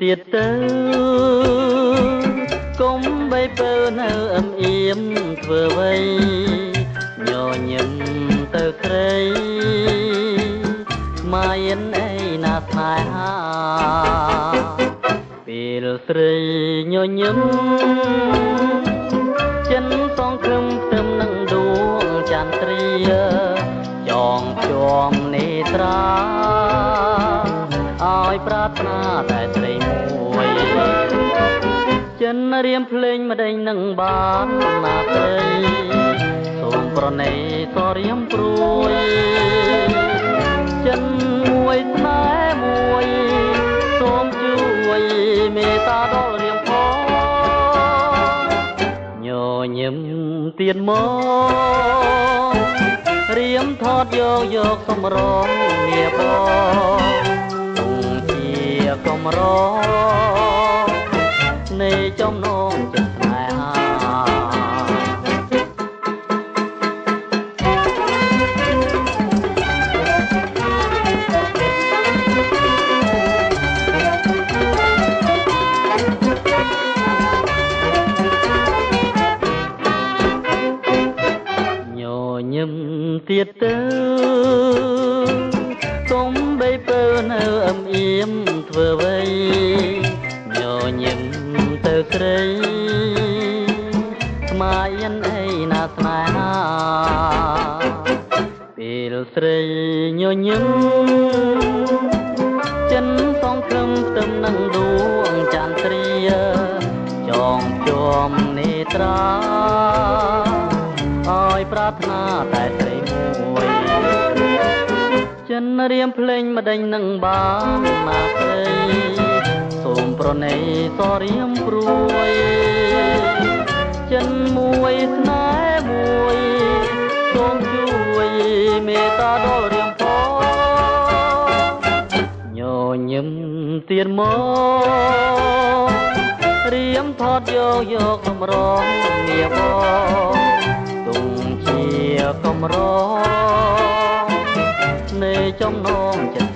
ទៀតទៅកុំបីពើនៅអឹមអៀមធ្វើអ្វីញញឹមទៅក្រីម៉ែនអីណាស្នេហាពេលស្រីញញឹមចិនសងខឹមផ្ទឹមនឹងដួងចន្ទ្រាចងជាំនេត្រា ឲ្យប្រាថ្នាតែស្រីមួយចិនរៀមភ្លេងម្ដេចនឹងបានណាស្រីសូមប្រណីសរៀមព្រួយចិនមួយស្នេហ៍មួយសូមជួយមេត្តាដល់រៀមផងញញឹមទៀតមករៀមថតយកយកសំរងងារបងទុំជា កំរនៃចំណងចិត្តស្នេហាញញឹមទៀតទៅកុំបីពើនៅអឹមអៀមធ្វើ អ្វីញញឹមទៅស្រីស្មាយិនអីណាស្នេហាពេលស្រីញញឹមចិនសងខឹមផ្ទឹមនឹងដួងចន្ទ្រាចងជាំនេត្រាឲ្យប្រាថ្នាតែស្រីមួយ ចិនរៀមភ្លេងម្ដេចនឹងបានណាស្រីសូមប្រណីសរៀមព្រួយចិនមួយស្នេហ៍មួយសូមជួយមេត្តាដល់រៀមផងញញឹមទៀតមករៀមថតយកយកសំរងងារបងទុំជាកំរនៃចំណង ចិត្តស្នេហា